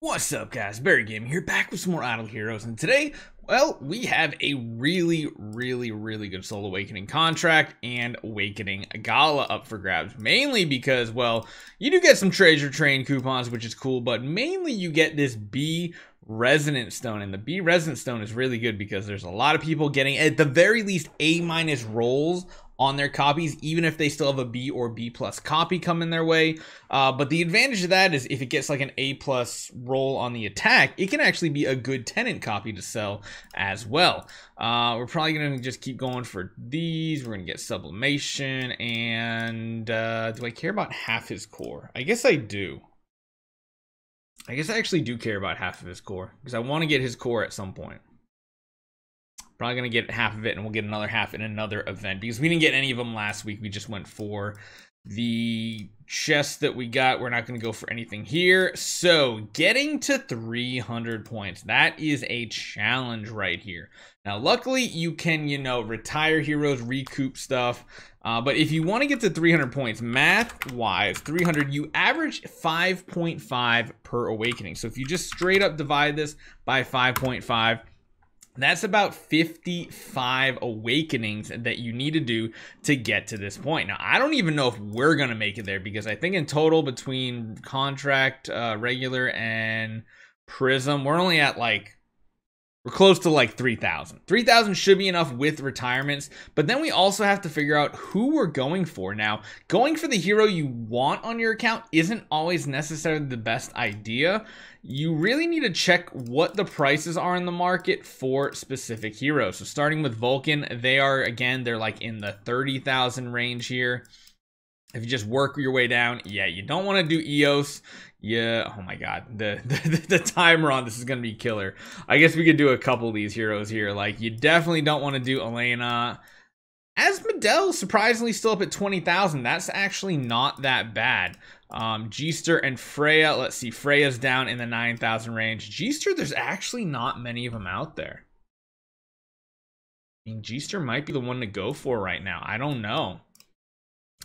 What's up guys, Barry Gaming here, back with some more Idle Heroes, and today, well, we have a really, really, really good Soul Awakening contract and Awakening Gala up for grabs, mainly because, well, you do get some Treasure Train coupons, which is cool, but mainly you get this B Resonant Stone, and the B Resonant Stone is really good because there's a lot of people getting, at the very least, A minus rolls on their copies, even if they still have a B or B plus copy coming their way. Uh, but the advantage of that is if it gets like an A plus roll on the attack, it can actually be a good tenant copy to sell as well. Uh, we're probably going to just keep going for these. We're going to get sublimation. And uh, do I care about half his core? I guess I do. I guess I actually do care about half of his core because I want to get his core at some point. Probably going to get half of it, and we'll get another half in another event. Because we didn't get any of them last week. We just went for the chest that we got. We're not going to go for anything here. So, getting to 300 points. That is a challenge right here. Now, luckily, you can, you know, retire heroes, recoup stuff. Uh, but if you want to get to 300 points, math-wise, 300, you average 5.5 per awakening. So if you just straight up divide this by 5.5, that's about 55 awakenings that you need to do to get to this point. Now, I don't even know if we're going to make it there because I think in total between contract, uh, regular, and prism, we're only at like we're close to like 3,000. 3,000 should be enough with retirements, but then we also have to figure out who we're going for. Now, going for the hero you want on your account isn't always necessarily the best idea. You really need to check what the prices are in the market for specific heroes. So starting with Vulcan, they are, again, they're like in the 30,000 range here. If you just work your way down, yeah, you don't want to do EOS. Yeah, oh my god, the, the, the timer on this is gonna be killer. I guess we could do a couple of these heroes here. Like, you definitely don't want to do Elena. Asmodel, surprisingly, still up at 20,000. That's actually not that bad. Um, G-Ster and Freya, let's see, Freya's down in the 9,000 range. G-Ster, there's actually not many of them out there. I mean, G-Ster might be the one to go for right now. I don't know.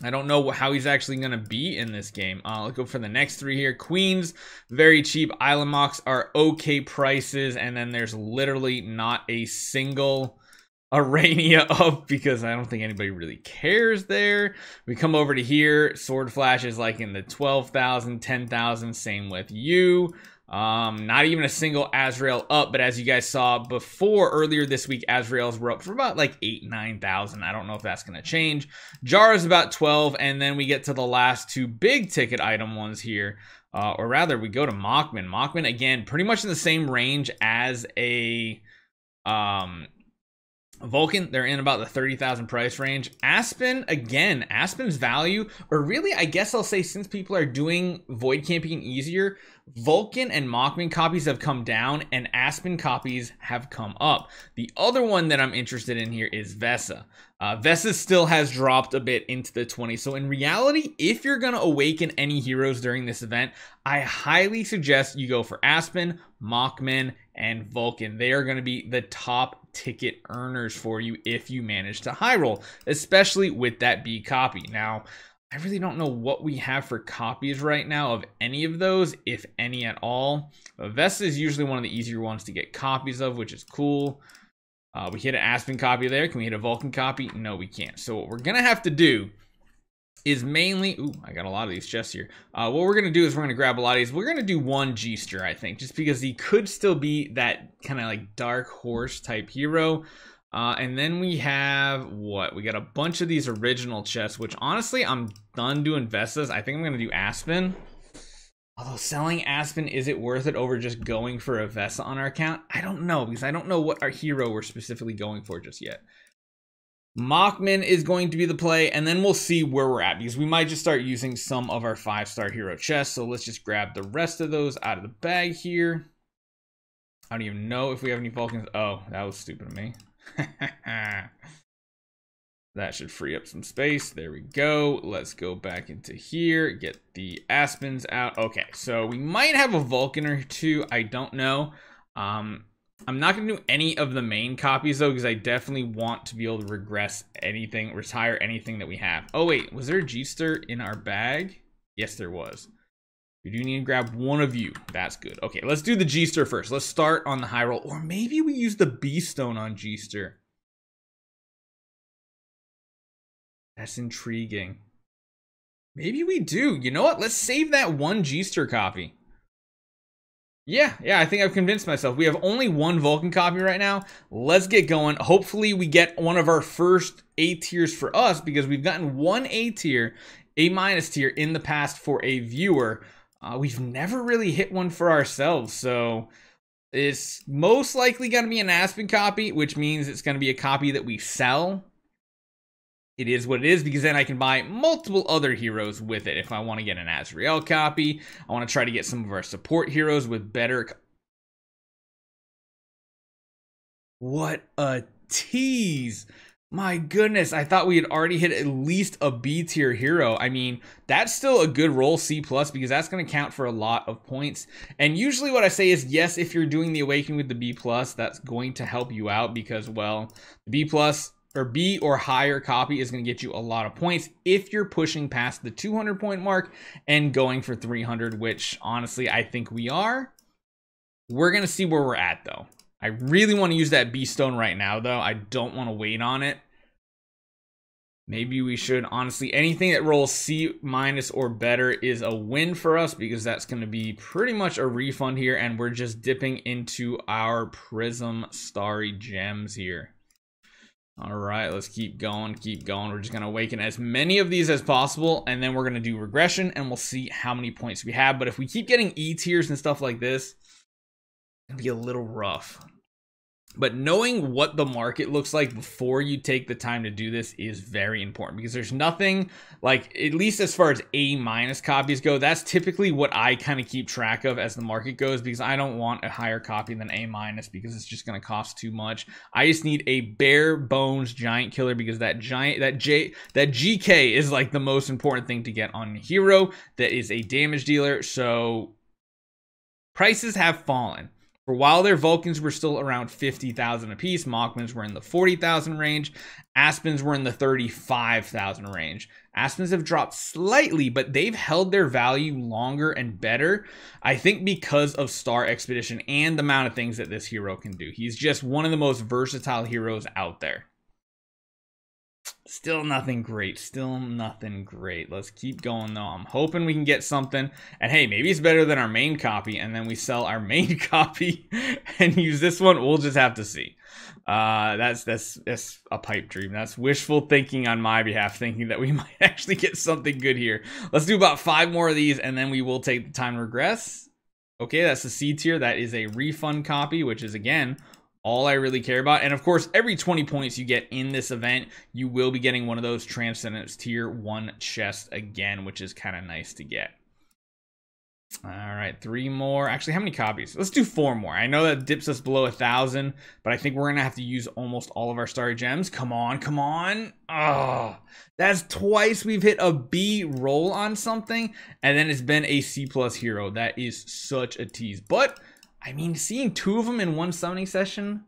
I don't know how he's actually going to be in this game. Uh, let's go for the next three here. Queens, very cheap. Island Mox are okay prices. And then there's literally not a single Arania up because I don't think anybody really cares there. We come over to here. Sword Flash is like in the 12,000, 10,000. Same with you. Um, not even a single Azrael up, but as you guys saw before earlier this week, Azraels were up for about like eight, 9,000. I don't know if that's going to change. Jar is about 12, and then we get to the last two big ticket item ones here. Uh, or rather, we go to Mockman. Mockman, again, pretty much in the same range as a um, Vulcan, they're in about the 30,000 price range. Aspen, again, Aspen's value, or really, I guess I'll say since people are doing Void Camping easier, Vulcan and Mockman copies have come down and Aspen copies have come up. The other one that I'm interested in here is Vesa. Uh, Vesa still has dropped a bit into the 20s. So in reality, if you're going to awaken any heroes during this event, I highly suggest you go for Aspen, Mockman, and Vulcan. They are going to be the top ticket earners for you if you manage to high roll, especially with that B copy. Now, I really don't know what we have for copies right now of any of those, if any at all. Vesa is usually one of the easier ones to get copies of, which is cool. Uh, we hit an Aspen copy there. Can we hit a Vulcan copy? No, we can't. So what we're going to have to do is mainly... Ooh, I got a lot of these chests here. Uh, what we're going to do is we're going to grab a lot of these. We're going to do one G-Ster, I think, just because he could still be that kind of like dark horse type hero. Uh, and then we have what? We got a bunch of these original chests, which honestly, I'm done doing Vesas. I think I'm going to do Aspen. Although selling Aspen, is it worth it over just going for a Vesa on our account? I don't know, because I don't know what our hero we're specifically going for just yet. Mockman is going to be the play, and then we'll see where we're at, because we might just start using some of our five-star hero chests. So let's just grab the rest of those out of the bag here. I don't even know if we have any Vulcans. Oh, that was stupid of me. that should free up some space. There we go. Let's go back into here, get the Aspens out. Okay, so we might have a Vulcan or two. I don't know. Um, I'm not going to do any of the main copies, though, because I definitely want to be able to regress anything, retire anything that we have. Oh, wait. Was there a G-Ster in our bag? Yes, there was. We do need to grab one of you. That's good. Okay, let's do the G-Ster first. Let's start on the high roll. Or maybe we use the B-Stone on G-Ster. That's intriguing. Maybe we do. You know what? Let's save that one G-Ster copy. Yeah, yeah, I think I've convinced myself. We have only one Vulcan copy right now. Let's get going. Hopefully we get one of our first A tiers for us because we've gotten one A tier, A minus tier in the past for a viewer. Uh, we've never really hit one for ourselves, so it's most likely going to be an Aspen copy, which means it's going to be a copy that we sell it is what it is because then I can buy multiple other heroes with it. If I want to get an Azrael copy, I want to try to get some of our support heroes with better. What a tease! My goodness, I thought we had already hit at least a B tier hero. I mean, that's still a good roll C plus because that's going to count for a lot of points. And usually what I say is yes, if you're doing the awakening with the B plus, that's going to help you out because well, the B plus or B or higher copy is going to get you a lot of points if you're pushing past the 200 point mark and going for 300, which honestly I think we are. We're going to see where we're at though. I really want to use that B stone right now though. I don't want to wait on it. Maybe we should honestly anything that rolls C minus or better is a win for us because that's going to be pretty much a refund here and we're just dipping into our prism starry gems here. All right, let's keep going, keep going. We're just to awaken as many of these as possible, and then we're to do regression, and we'll see how many points we have. But if we keep getting E tiers and stuff like this, to be a little rough. But knowing what the market looks like before you take the time to do this is very important because there's nothing like, at least as far as A minus copies go, that's typically what I kind of keep track of as the market goes because I don't want a higher copy than A minus because it's just going to cost too much. I just need a bare bones giant killer because that giant, that J, that GK is like the most important thing to get on hero that is a damage dealer. So prices have fallen. For while their Vulcans were still around 50,000 apiece, Mockmans were in the 40,000 range, Aspens were in the 35,000 range. Aspens have dropped slightly, but they've held their value longer and better. I think because of Star Expedition and the amount of things that this hero can do. He's just one of the most versatile heroes out there. Still nothing great. Still nothing great. Let's keep going though. I'm hoping we can get something. And hey, maybe it's better than our main copy. And then we sell our main copy and use this one. We'll just have to see. Uh, that's that's that's a pipe dream. That's wishful thinking on my behalf, thinking that we might actually get something good here. Let's do about five more of these, and then we will take the time regress. Okay, that's the C tier. That is a refund copy, which is again all I really care about. And of course, every 20 points you get in this event, you will be getting one of those Transcendence Tier 1 chests again, which is kind of nice to get. All right, three more. Actually, how many copies? Let's do four more. I know that dips us below a thousand, but I think we're gonna have to use almost all of our starry gems. Come on, come on. Oh, that's twice we've hit a B roll on something, and then it's been a C plus hero. That is such a tease. But I mean, seeing two of them in one summoning session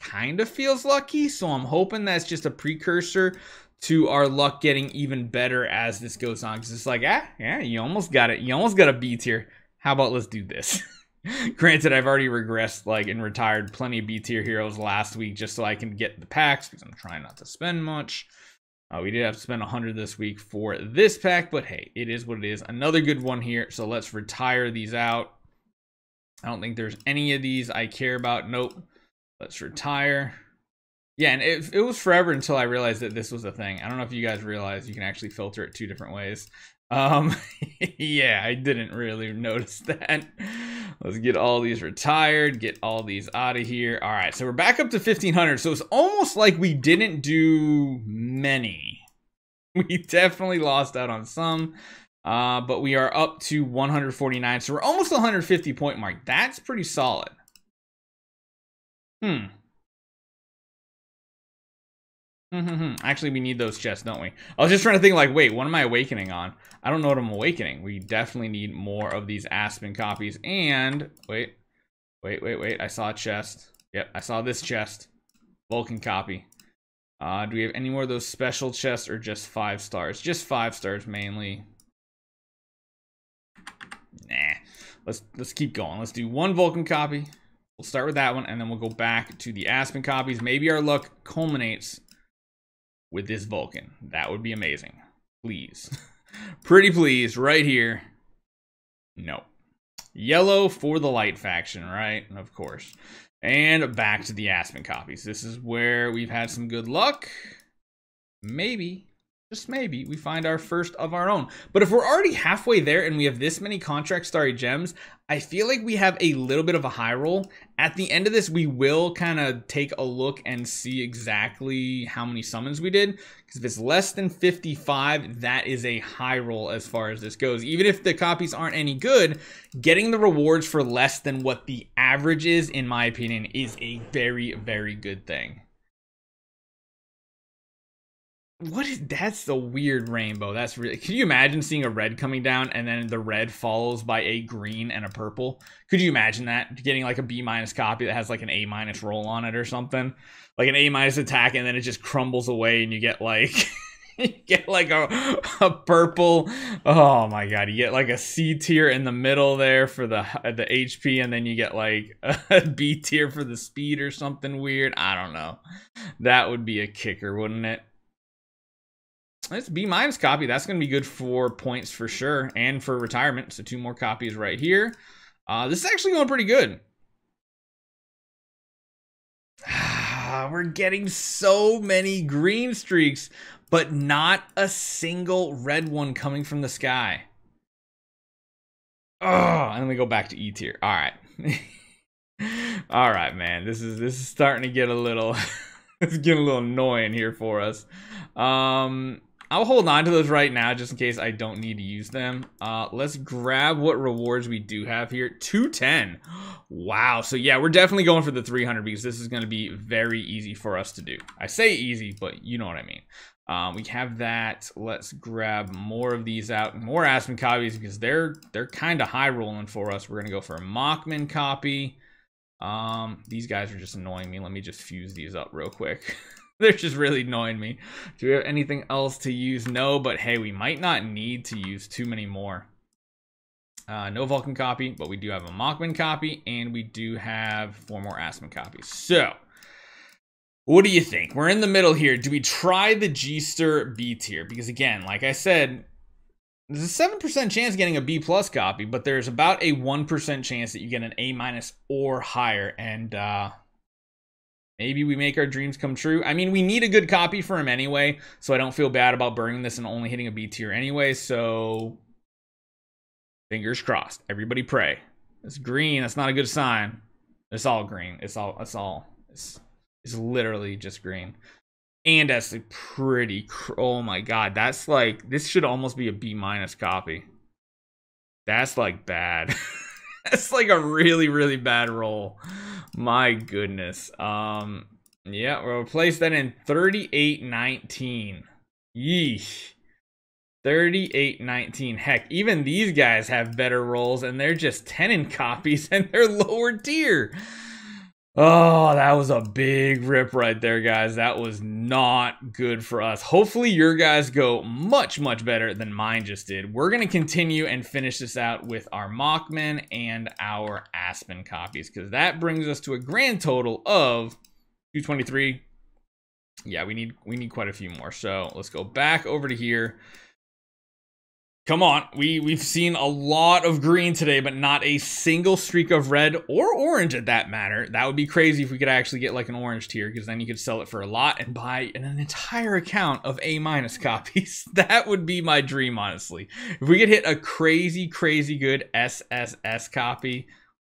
kind of feels lucky. So I'm hoping that's just a precursor to our luck getting even better as this goes on. Because it's like, ah, yeah, you almost got it. You almost got a B tier. How about let's do this? Granted, I've already regressed like and retired plenty of B tier heroes last week just so I can get the packs because I'm trying not to spend much. Uh, we did have to spend 100 this week for this pack, but hey, it is what it is. Another good one here. So let's retire these out. I don't think there's any of these I care about. Nope. Let's retire. Yeah, and it, it was forever until I realized that this was a thing. I don't know if you guys realize you can actually filter it two different ways. Um, yeah, I didn't really notice that. Let's get all these retired, get all these out of here. All right, so we're back up to 1500. So it's almost like we didn't do many. We definitely lost out on some. Uh, but we are up to 149. So we're almost 150 point mark. That's pretty solid. Hmm. Actually, we need those chests, don't we? I was just trying to think, like, wait, what am I awakening on? I don't know what I'm awakening. We definitely need more of these Aspen copies. And, wait, Wait, wait, wait. I saw a chest. Yep, I saw this chest. Vulcan copy. Uh, do we have any more of those special chests or just five stars? Just five stars mainly. Let's let's keep going. Let's do one Vulcan copy. We'll start with that one, and then we'll go back to the Aspen copies. Maybe our luck culminates with this Vulcan. That would be amazing. Please. Pretty please, right here. No. Yellow for the light faction, right? Of course. And back to the Aspen copies. This is where we've had some good luck. Maybe just maybe, we find our first of our own. But if we're already halfway there and we have this many contract starry gems, I feel like we have a little bit of a high roll. At the end of this, we will kind of take a look and see exactly how many summons we did. Because if it's less than 55, that is a high roll as far as this goes. Even if the copies aren't any good, getting the rewards for less than what the average is, in my opinion, is a very, very good thing. What is that's the weird rainbow? That's really. Can you imagine seeing a red coming down and then the red follows by a green and a purple? Could you imagine that getting like a B minus copy that has like an A minus roll on it or something, like an A minus attack, and then it just crumbles away and you get like. you get like a, a purple oh my god you get like a c tier in the middle there for the the hp and then you get like a b tier for the speed or something weird i don't know that would be a kicker wouldn't it it's B minus copy. That's going to be good for points for sure and for retirement. So two more copies right here. Uh, this is actually going pretty good. We're getting so many green streaks, but not a single red one coming from the sky. Oh, and then we go back to E tier. All right. All right, man. This is this is starting to get a little it's getting a little annoying here for us. Um I'll hold on to those right now just in case I don't need to use them. Uh, let's grab what rewards we do have here. 210. Wow. So yeah, we're definitely going for the 300 because this is going to be very easy for us to do. I say easy, but you know what I mean. Um, we have that. Let's grab more of these out. More Aspen copies because they're they're kind of high rolling for us. We're going to go for a Mockman copy. Um, these guys are just annoying me. Let me just fuse these up real quick. They're just really annoying me. Do we have anything else to use? No, but hey, we might not need to use too many more. Uh, no Vulcan copy, but we do have a Mockman copy, and we do have four more Aspen copies. So, what do you think? We're in the middle here. Do we try the G-Ster B tier? Because again, like I said, there's a 7% chance getting a B plus copy, but there's about a 1% chance that you get an A minus or higher. And uh, Maybe we make our dreams come true. I mean, we need a good copy for him anyway, so I don't feel bad about burning this and only hitting a B tier anyway, so fingers crossed. Everybody pray. It's green, that's not a good sign. It's all green. It's all it's all it's it's literally just green. And that's a pretty oh my god, that's like this should almost be a B minus copy. That's like bad. that's like a really really bad roll. My goodness. Um, yeah, we'll replace that in 3819. Yeesh. 3819. Heck, even these guys have better rolls and they're just tenon copies and they're lower tier. Oh, that was a big rip right there, guys. That was not good for us. Hopefully, your guys go much, much better than mine just did. We're going to continue and finish this out with our Mockman and our Aspen copies because that brings us to a grand total of 223. Yeah, we need we need quite a few more. So let's go back over to here. Come on, we, we've seen a lot of green today, but not a single streak of red or orange at that matter. That would be crazy if we could actually get like an orange tier, because then you could sell it for a lot and buy an, an entire account of A minus copies. that would be my dream, honestly. If we could hit a crazy, crazy good SSS copy,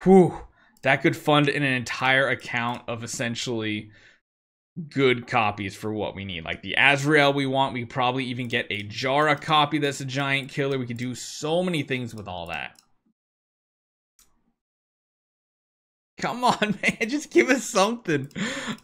whew, that could fund an entire account of essentially good copies for what we need. Like the Azrael we want, we probably even get a Jahra copy that's a giant killer. We could do so many things with all that. Come on, man. Just give us something.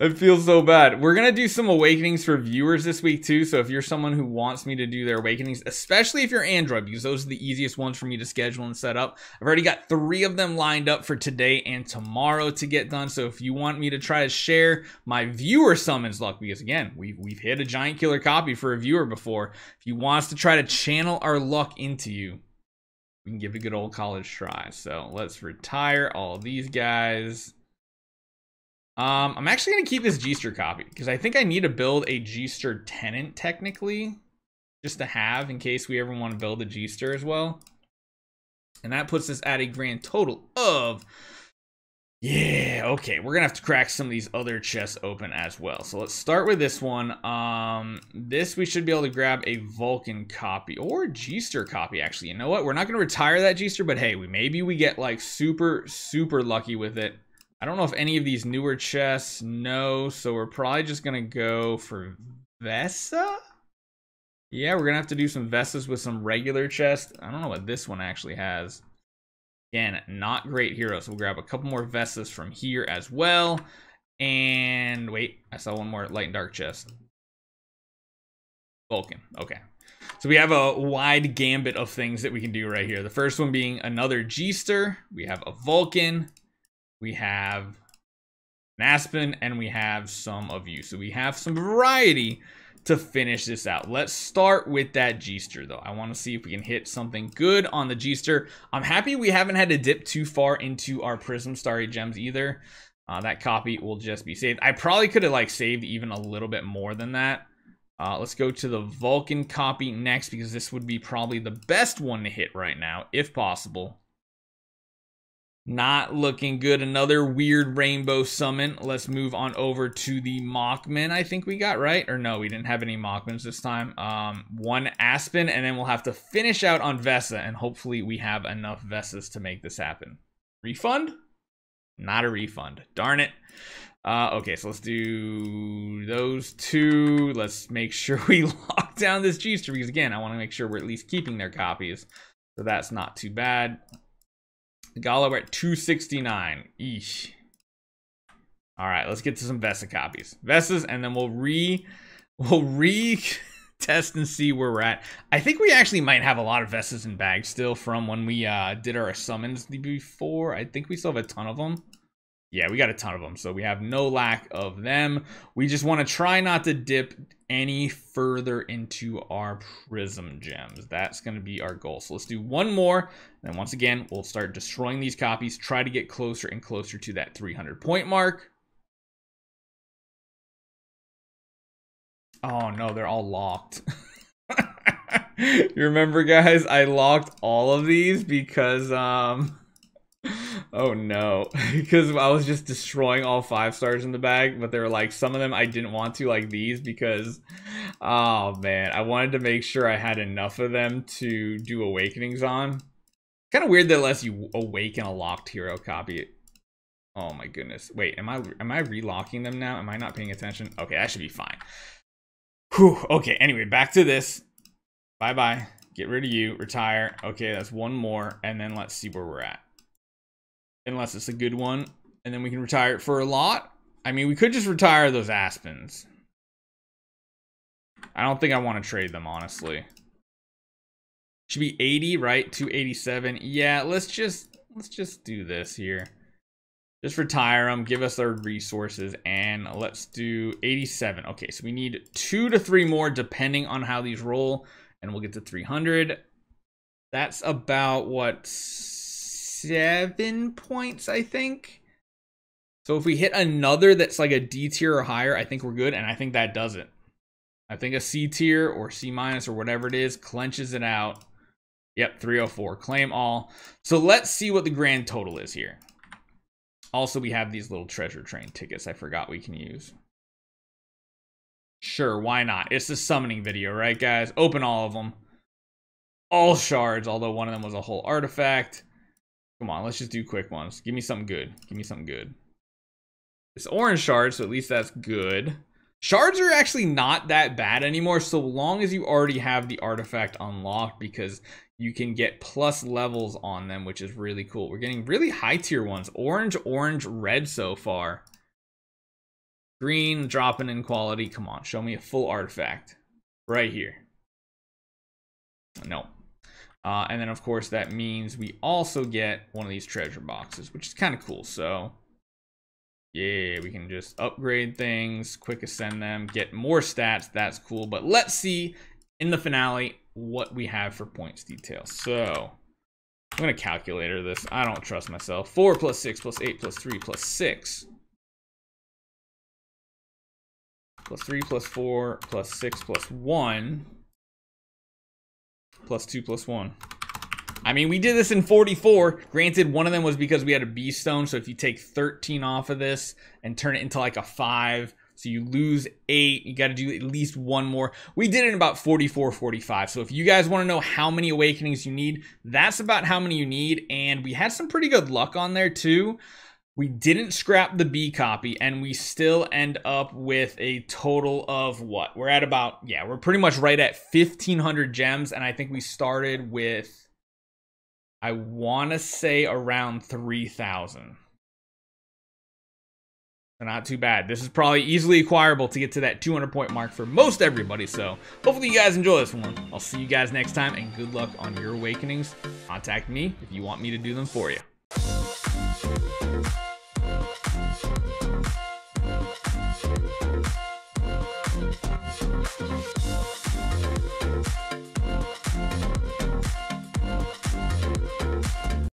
I feel so bad. We're going to do some awakenings for viewers this week, too. So if you're someone who wants me to do their awakenings, especially if you're Android, because those are the easiest ones for me to schedule and set up. I've already got three of them lined up for today and tomorrow to get done. So if you want me to try to share my viewer summons luck, because again, we've, we've hit a giant killer copy for a viewer before. If you want us to try to channel our luck into you, we can give a good old college try. So let's retire all these guys. Um, I'm actually going to keep this G-Ster copy because I think I need to build a G-Ster tenant technically just to have in case we ever want to build a G-Ster as well. And that puts us at a grand total of yeah, okay. We're gonna have to crack some of these other chests open as well. So let's start with this one. Um, this we should be able to grab a Vulcan copy or G-Ster copy. Actually, you know what? We're not gonna retire that G-Ster, but hey, we maybe we get like super super lucky with it. I don't know if any of these newer chests no, so we're probably just gonna go for Vesa. Yeah, we're gonna have to do some Vesas with some regular chests. I don't know what this one actually has. Again, not great heroes. We'll grab a couple more Vesas from here as well. And wait, I saw one more light and dark chest. Vulcan. Okay. So we have a wide gambit of things that we can do right here. The first one being another G-Ster. We have a Vulcan. We have an Aspen. And we have some of you. So we have some variety to finish this out. Let's start with that G-Ster though. I want to see if we can hit something good on the G-Ster. I'm happy we haven't had to dip too far into our Prism Starry Gems either. Uh, that copy will just be saved. I probably could have like saved even a little bit more than that. Uh, let's go to the Vulcan copy next because this would be probably the best one to hit right now, if possible. Not looking good. Another weird rainbow summon. Let's move on over to the Mockman I think we got, right? Or no, we didn't have any Mockmans this time. Um, one Aspen, and then we'll have to finish out on Vesa, and hopefully we have enough Vesas to make this happen. Refund? Not a refund. Darn it. Uh, okay, so let's do those two. Let's make sure we lock down this G-Ster, because again, I want to make sure we're at least keeping their copies. So that's not too bad. We're at 269. Eesh. All right, let's get to some Vesa copies. Vesas, and then we'll re, we'll re test and see where we're at. I think we actually might have a lot of Vesas in bags still from when we uh, did our summons before. I think we still have a ton of them. Yeah, we got a ton of them, so we have no lack of them. We just want to try not to dip any further into our prism gems. That's going to be our goal. So let's do one more. And once again, we'll start destroying these copies, try to get closer and closer to that 300 point mark. Oh no, they're all locked. you remember guys, I locked all of these because um oh no. Because i was just destroying all five stars in the bag but there were like some of them i didn't want to like these because oh man i wanted to make sure i had enough of them to do awakenings on. Kind of weird that lets you awaken a locked hero copy. Oh my goodness. Wait am i am i relocking them now? Am i not paying attention? Okay that should be fine. Whew. okay anyway back to this. Bye bye get rid of you. Retire. Okay that's one more and then let's see where we're at unless it's a good one, and then we can retire it for a lot. I mean, we could just retire those Aspens. I don't think I want to trade them, honestly. Should be 80, right? 287. Yeah, let's just let's just do this here. Just retire them, give us our resources, and let's do 87. Okay, so we need two to three more depending on how these roll, and we'll get to 300. That's about what seven points, I think. So if we hit another that's like a D tier or higher, I think we're good, and I think that does it. I think a C tier or C minus or whatever it is clenches it out. Yep, 304. Claim all. So let's see what the grand total is here. Also, we have these little treasure train tickets I forgot we can use. Sure, why not? It's the summoning video, right, guys? Open all of them. All shards, although one of them was a whole artifact. Come on, let's just do quick ones. Give me something good. Give me something good. It's orange shard, so at least that's good. Shards are actually not that bad anymore so long as you already have the artifact unlocked because you can get plus levels on them, which is really cool. We're getting really high tier ones. Orange, orange, red so far. Green, dropping in quality. Come on, show me a full artifact. Right here. No. Uh, and then, of course, that means we also get one of these treasure boxes, which is kind of cool. So yeah, we can just upgrade things, quick ascend them, get more stats. That's cool. But let's see in the finale what we have for points details. So I'm going to calculator this. I don't trust myself. 4 plus 6 plus 8 plus 3 plus 6. Plus 3 plus 4 plus 6 plus 1. Plus 2 plus 1. I mean, we did this in 44. Granted, one of them was because we had a B stone. So if you take 13 off of this and turn it into like a 5, so you lose 8, you got to do at least one more. We did it in about 44, 45. So if you guys want to know how many awakenings you need, that's about how many you need. And we had some pretty good luck on there too. We didn't scrap the B copy, and we still end up with a total of what? We're at about, yeah, we're pretty much right at 1,500 gems, and I think we started with I want to say around 3,000. So not too bad. This is probably easily acquirable to get to that 200 point mark for most everybody. So hopefully you guys enjoy this one. I'll see you guys next time and good luck on your awakenings. Contact me if you want me to do them for you.